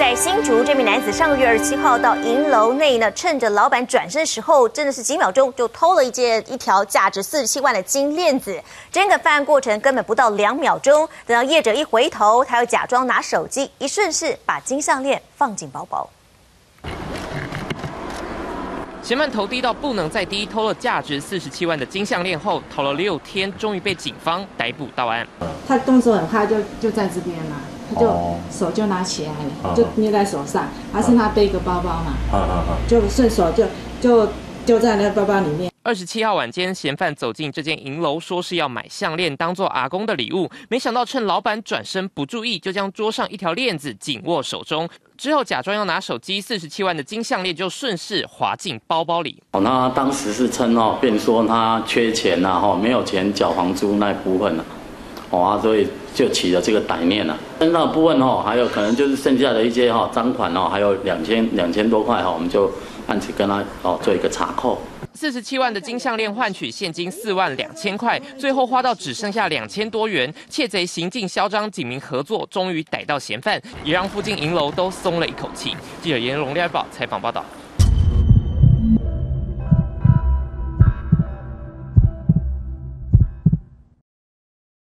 在新竹，这名男子上个月二十七号到银楼内呢，趁着老板转身时候，真的是几秒钟就偷了一件一条价值四十七万的金链子。整个犯案过程根本不到两秒钟，等到业者一回头，他又假装拿手机，一顺势把金项链放进包包。嫌犯头低到不能再低，偷了价值四十七万的金项链后，逃了六天，终于被警方逮捕到案。他动作很快，就就在这边嘛，他就手就拿起来了，就捏在手上。还是他背个包包嘛，就顺手就就丢在那个包包里面。二十七号晚间，嫌犯走进这间银楼，说是要买项链当做阿公的礼物，没想到趁老板转身不注意，就将桌上一条链子紧握手中，之后假装要拿手机，四十七万的金项链就顺势滑进包包里。哦，那当时是称哦，便说他缺钱呐，哈，没有钱缴房租那部分了，哦啊，所以就起了这个歹念了。身上部分哦，还有可能就是剩下的一些哈赃款哦，还有两千两千多块哈，我们就按此跟他哦做一个查扣。四十七万的金项链换取现金四万两千块，最后花到只剩下两千多元。窃贼行径嚣张，警民合作，终于逮到嫌犯，也让附近银楼都松了一口气。记者严荣亮报采访报道。